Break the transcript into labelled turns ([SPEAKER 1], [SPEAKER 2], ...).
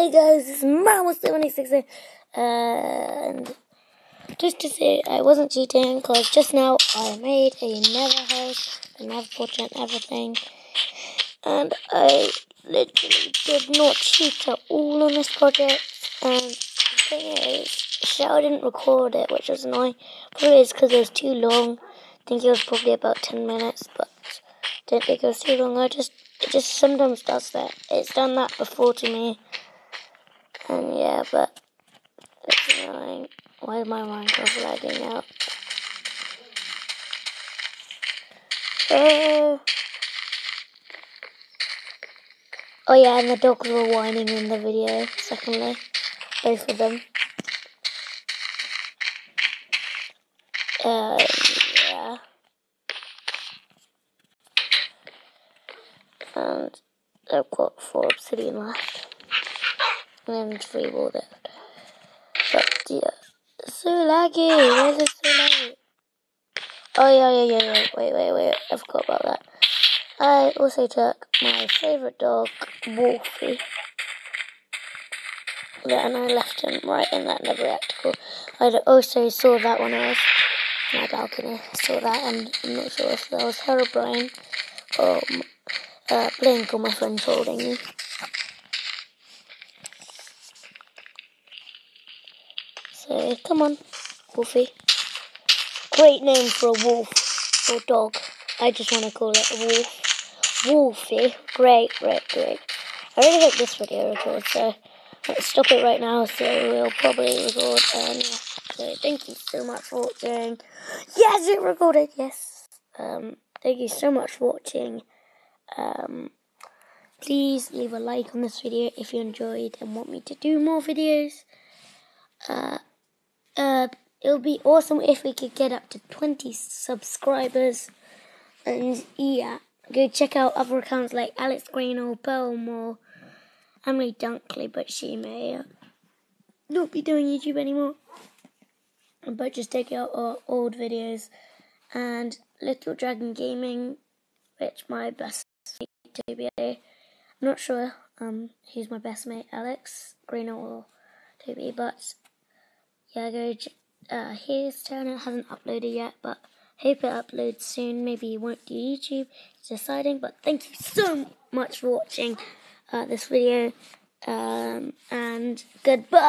[SPEAKER 1] Hey guys, is Marvel76 and just to say I wasn't cheating because just now I made a nether house, a nether portal and everything. And I literally did not cheat at all on this project. And the thing is, Shell didn't record it which was annoying, probably it's because it was too long, I think it was probably about 10 minutes but didn't think it was too long, I just, it just sometimes does that, it's done that before to me and yeah, but it's annoying. Why is my Minecraft lagging out? Uh, oh yeah, and the dogs were whining in the video, secondly. Both of them. Uh, yeah. And I've got four obsidian left free wall there. But yeah, so laggy. Why is it so laggy? Oh yeah, yeah, yeah, yeah. Wait, wait, wait. I forgot about that. I also took my favorite dog, Wolfie. Yeah, and I left him right in that nether reactor. I also saw that when I was my balcony. I saw that, and I'm not sure if that was Herobrine or uh, Blink or my friend holding me. So come on, Wolfie. Great name for a wolf or dog. I just want to call it a wolf. Wolfie. Great, great, great. I really hope this video records, so let's stop it right now so we'll probably record. So thank you so much for watching. Yes, it recorded, yes. Um, thank you so much for watching. Um, please leave a like on this video if you enjoyed and want me to do more videos. Uh, uh, it would be awesome if we could get up to 20 subscribers. And yeah, go check out other accounts like Alex Green or Pearl Moore, Emily Dunkley, but she may uh, not be doing YouTube anymore. But just check out our old videos and Little Dragon Gaming, which my best mate Toby. I'm not sure um who's my best mate, Alex Green or Toby, but yeah, go uh, his channel hasn't uploaded yet, but hope it uploads soon. Maybe he won't do YouTube. It's deciding, but thank you so much for watching uh, this video, um, and goodbye.